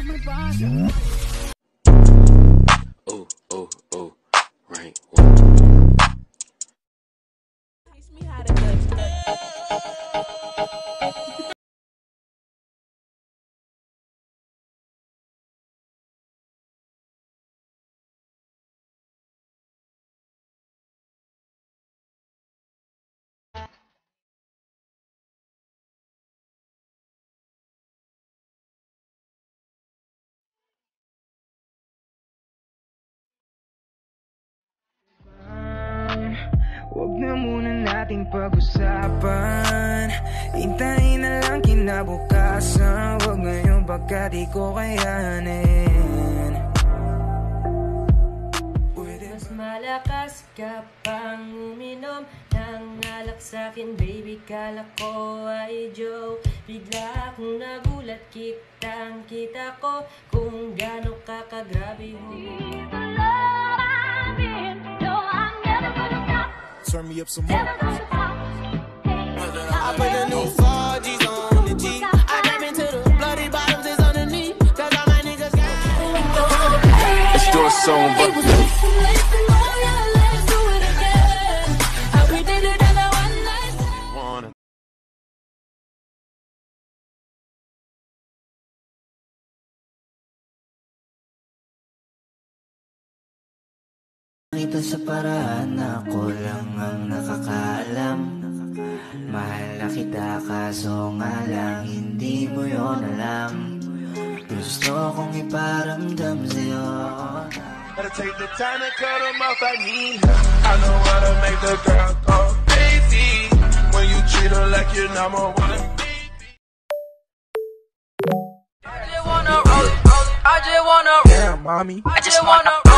of my body. Na muna nating pag-usapan. Hintayin na lang kinabukasan. Huwag ngayon pagka di ko kayanin. Mas malakas ka pang uminom ng alak sa'kin Baby, kala ko ay joke Bigla akong nagulat, kitang kita ko Kung gaano ka kagrabe Turn me up some more. I put the new 4Gs on the G. I dive into the bloody bottoms is underneath. Cause all my niggas got. It's your song, but Ito sa paraan na ako lang ang nakakaalam Mahal na kita kaso nga lang hindi mo yon alam Gusto kong iparamdam sa'yo Gotta take the time to cut them off. I need her. I know how to make the girl go crazy. When you treat her like you're number one. I just wanna roll it, roll it. I just wanna, Damn, mommy. I just wanna